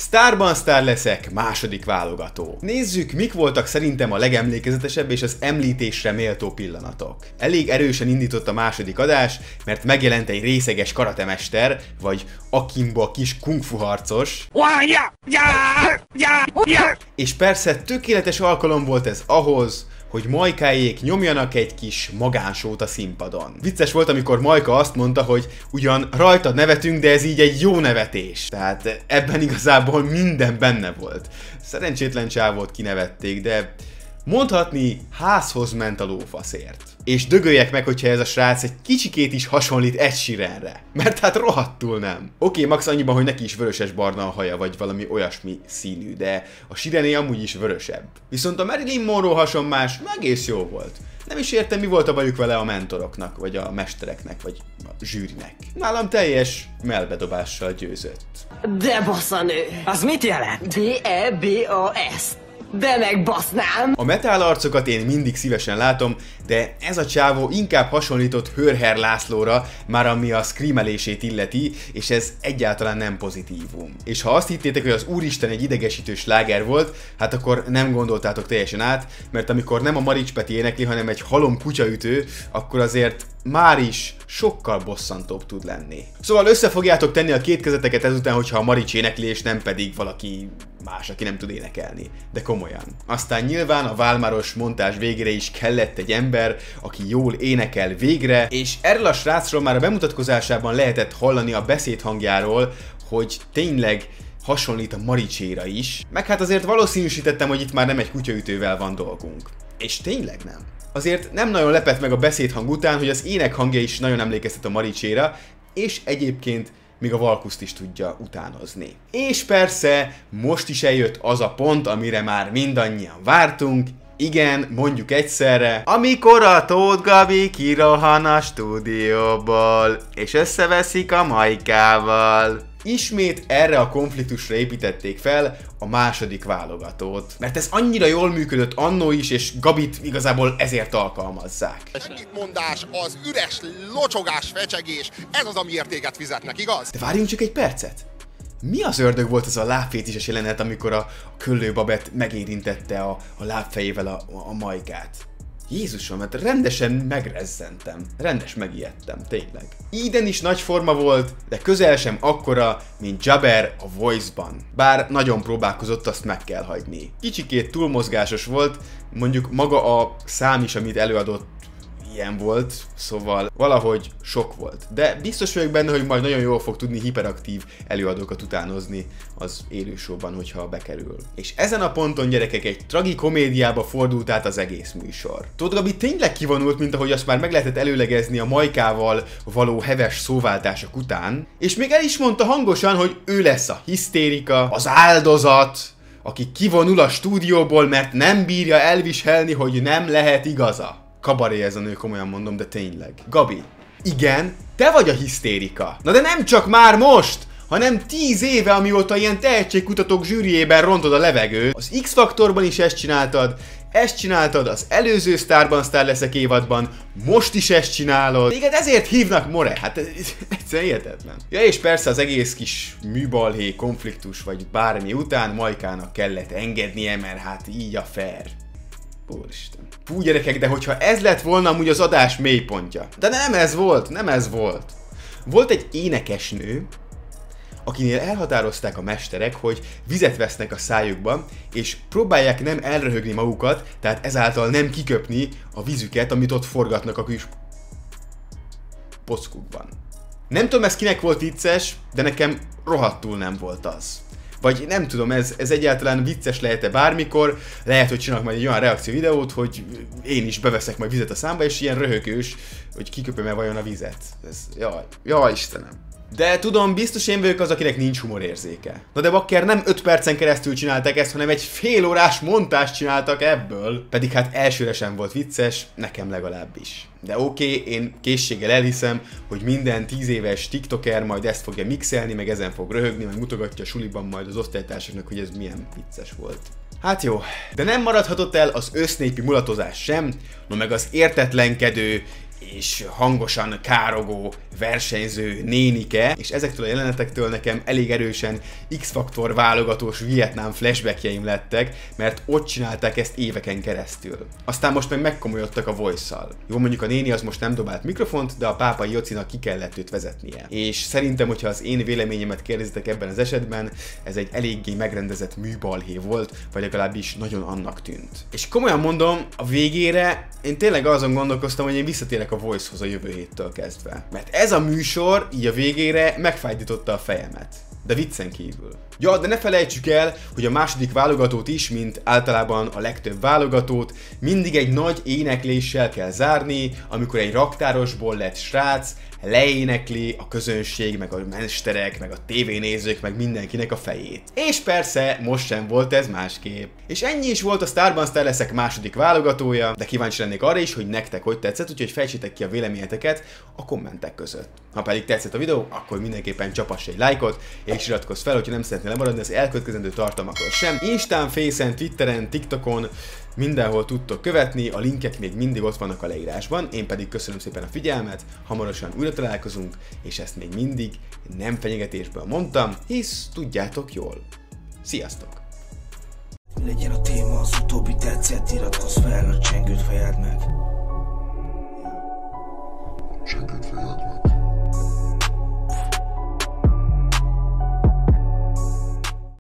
Starban Star leszek, második válogató. Nézzük, mik voltak szerintem a legemlékezetesebb és az említésre méltó pillanatok. Elég erősen indított a második adás, mert megjelent egy részeges karatemester, vagy Akimbo kis kungfu harcos. És persze tökéletes alkalom volt ez ahhoz, hogy Majkáék nyomjanak egy kis magánsót a színpadon. Vicces volt, amikor Majka azt mondta, hogy ugyan rajtad nevetünk, de ez így egy jó nevetés. Tehát ebben igazából minden benne volt. Szerencsétlen csávót kinevették, de mondhatni házhoz ment a lófaszért és dögöljek meg, hogyha ez a srác egy kicsikét is hasonlít egy sirenre. Mert hát rohadtul nem. Oké, okay, max annyiban, hogy neki is vöröses-barna a haja, vagy valami olyasmi színű, de a sirené amúgy is vörösebb. Viszont a Marilyn Monroe hasonmás egész jó volt. Nem is értem, mi volt a bajuk vele a mentoroknak, vagy a mestereknek, vagy a zsűrinek. Nálam teljes melbedobással győzött. De basszanő! Az mit jelent? D-E-B-A-S de megbasznám! A metál arcokat én mindig szívesen látom, de ez a csávó inkább hasonlított Hörher Lászlóra, már ami a screamelését illeti, és ez egyáltalán nem pozitívum. És ha azt hittétek, hogy az Úristen egy idegesítő sláger volt, hát akkor nem gondoltátok teljesen át, mert amikor nem a Marics Peti énekli, hanem egy halom kutyaütő, akkor azért már is sokkal bosszantóbb tud lenni. Szóval össze fogjátok tenni a két kezeteket ezután, hogyha a Marics énekli, és nem pedig valaki más, aki nem tud énekelni. De komolyan. Aztán nyilván a Válmáros montás végére is kellett egy ember, aki jól énekel végre, és erről a srácról már a bemutatkozásában lehetett hallani a beszédhangjáról, hogy tényleg hasonlít a Maricséra is, meg hát azért valószínűsítettem, hogy itt már nem egy kutyaütővel van dolgunk. És tényleg nem. Azért nem nagyon lepett meg a beszédhang után, hogy az ének hangja is nagyon emlékeztet a Maricséra, és egyébként még a Valkuszt is tudja utánozni. És persze, most is eljött az a pont, amire már mindannyian vártunk, igen, mondjuk egyszerre, amikor a Tóth Gabi kirohan a stúdióból, és összeveszik a Majkával. Ismét erre a konfliktusra építették fel a második válogatót. Mert ez annyira jól működött annó is, és Gabit igazából ezért alkalmazzák. mondás, az üres locsogás, fecsegés, ez az, ami értéket fizetnek, igaz? De várjunk csak egy percet! Mi az ördög volt az a lábfétises jelenet, amikor a köllőbabet megérintette a, a lábfejével a, a majkát? Jézusom, hát rendesen megrezzentem. Rendes megijedtem, tényleg. Eden is nagy forma volt, de közel sem akkora, mint Jabber a Voice-ban. Bár nagyon próbálkozott, azt meg kell hagyni. Kicsikét túlmozgásos volt, mondjuk maga a szám is, amit előadott ilyen volt, szóval valahogy sok volt. De biztos vagyok benne, hogy majd nagyon jól fog tudni hiperaktív előadókat utánozni az élősóban, hogyha bekerül. És ezen a ponton gyerekek egy tragikomédiába fordult át az egész műsor. Tudod, Gabi tényleg kivonult, mint ahogy azt már meg lehetett előlegezni a Majkával való heves szóváltások után, és még el is mondta hangosan, hogy ő lesz a hisztérika, az áldozat, aki kivonul a stúdióból, mert nem bírja elviselni, hogy nem lehet igaza. Kabaré ez a nő, komolyan mondom, de tényleg. Gabi, igen, te vagy a hisztérika. Na de nem csak már most! hanem 10 éve, amióta ilyen tehetségkutatók zsűriében rontod a levegő. Az X-faktorban is ezt csináltad, ezt csináltad az előző Starban Star leszek évadban, most is ezt csinálod. Téged ezért hívnak More, hát ez egyszerűen hihetetlen. Ja és persze az egész kis műbalhé konfliktus vagy bármi után Majkának kellett engednie, mert hát így a fair. Úristen. Fú gyerekek, de hogyha ez lett volna amúgy az adás mélypontja. De nem ez volt, nem ez volt. Volt egy énekesnő, akinél elhatározták a mesterek, hogy vizet vesznek a szájukba, és próbálják nem elröhögni magukat, tehát ezáltal nem kiköpni a vízüket, amit ott forgatnak a kis pockukban. Nem tudom ez kinek volt vicces, de nekem rohadtul nem volt az. Vagy nem tudom, ez, ez egyáltalán vicces lehet-e bármikor, lehet, hogy csinálok majd egy olyan reakció videót, hogy én is beveszek majd vizet a számba, és ilyen röhögős, hogy kiköpöm-e vajon a vizet. Ez, jaj, jaj Istenem. De tudom, biztos én vagyok az, akinek nincs humorérzéke. Na de bakker nem 5 percen keresztül csináltak ezt, hanem egy fél órás montást csináltak ebből. Pedig hát elsőre sem volt vicces, nekem legalábbis. De oké, okay, én készséggel elhiszem, hogy minden 10 éves tiktoker majd ezt fogja mixelni, meg ezen fog röhögni, meg mutogatja a suliban majd az osztálytársaknak, hogy ez milyen vicces volt. Hát jó, de nem maradhatott el az össznépi mulatozás sem, no meg az értetlenkedő, és hangosan károgó versenyző nénike, és ezektől a jelenetektől nekem elég erősen X-faktor válogatós Vietnám flashbackjeim lettek, mert ott csinálták ezt éveken keresztül. Aztán most meg megkomolyodtak a voice-szal. Jó, mondjuk a néni az most nem dobált mikrofont, de a pápa Jocinak ki kellett őt vezetnie. És szerintem, hogyha az én véleményemet kérdezitek ebben az esetben, ez egy eléggé megrendezett műbalhé volt, vagy legalábbis nagyon annak tűnt. És komolyan mondom, a végére én tényleg azon gondolkoztam, hogy én visszatérek a Voice-hoz a jövő héttől kezdve. Mert ez a műsor így a végére megfájdította a fejemet. De viccen kívül. Ja, de ne felejtsük el, hogy a második válogatót is, mint általában a legtöbb válogatót, mindig egy nagy énekléssel kell zárni, amikor egy raktárosból lett srác leénekli a közönség, meg a mesterek, meg a tévénézők, meg mindenkinek a fejét. És persze, most sem volt ez másképp. És ennyi is volt a Starban Star leszek második válogatója, de kíváncsi lennék arra is, hogy nektek hogy tetszett, úgyhogy fejtsétek ki a véleményeteket a kommentek között. Ha pedig tetszett a videó, akkor mindenképpen csapass egy lájkot, és iratkozz fel, hogyha nem szeretnél lemaradni az elkövetkezendő tartalmakról sem. Instán, Facen, Twitteren, TikTokon, mindenhol tudtok követni, a linkek még mindig ott vannak a leírásban, én pedig köszönöm szépen a figyelmet, hamarosan újra találkozunk, és ezt még mindig nem fenyegetésből mondtam, hisz tudjátok jól. Sziasztok! Legyen a téma az utóbbi tetszett, iratkozz fel, a csengőt fejeld meg